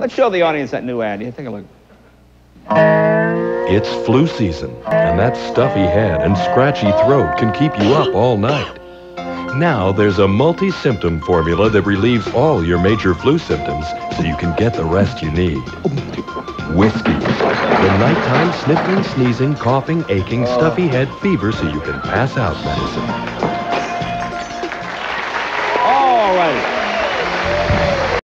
Let's show the audience that new ad. Here, take a look. It's flu season, and that stuffy head and scratchy throat can keep you up all night. Now there's a multi-symptom formula that relieves all your major flu symptoms so you can get the rest you need. Whiskey. The nighttime sniffling, sneezing, coughing, aching, stuffy head, fever so you can pass out medicine. All right.